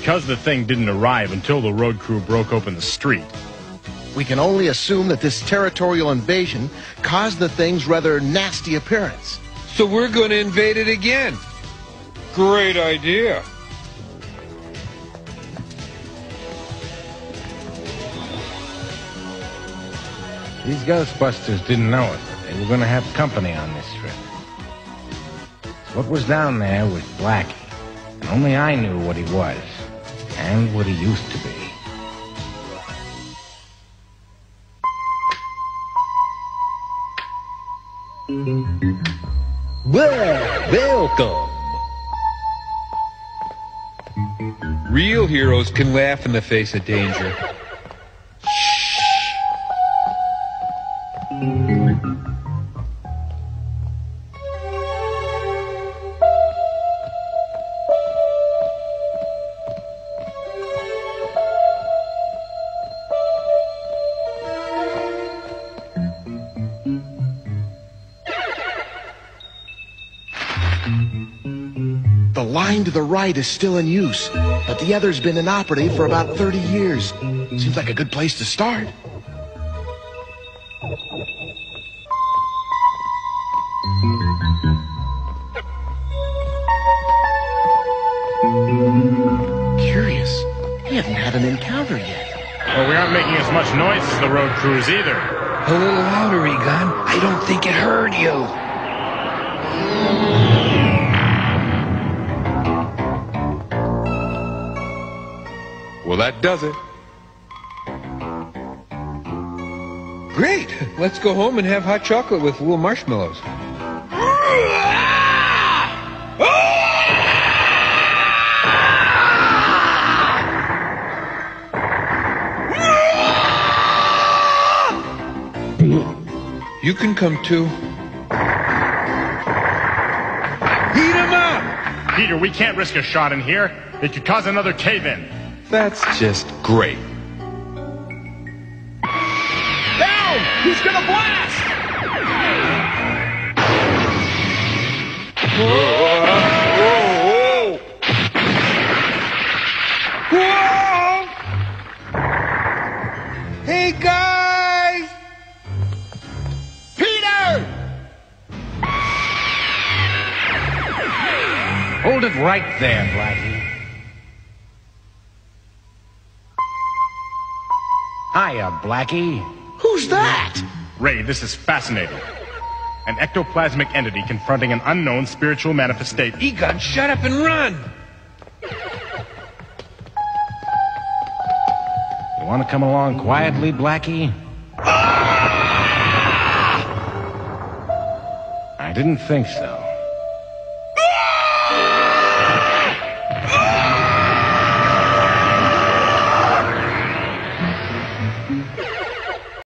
because the thing didn't arrive until the road crew broke open the street, We can only assume that this territorial invasion caused the thing's rather nasty appearance. So we're going to invade it again. Great idea. These Ghostbusters didn't know it, but they were going to have company on this trip. What was down there was Blackie, and only I knew what he was, and what he used to be. Well, welcome. Real heroes can laugh in the face of danger. The line to the right is still in use, but the other's been inoperative for about 30 years. Seems like a good place to start. Curious. We haven't had an encounter yet. well, we aren't making as much noise as the road crews either. A little louder, Egon. I don't think it heard you. That does it. Great. Let's go home and have hot chocolate with little marshmallows. You can come too. Heat 'em up! Peter, we can't risk a shot in here. It could cause another cave-in. That's just great. Down! He's gonna blast! Whoa! Whoa! Hey guys! Peter! Hold it right there, Blackie. Hiya, Blackie. Who's that? Ray, this is fascinating. An ectoplasmic entity confronting an unknown spiritual manifestation. Egon, shut up and run! You want to come along quietly, Blackie? Ah! I didn't think so.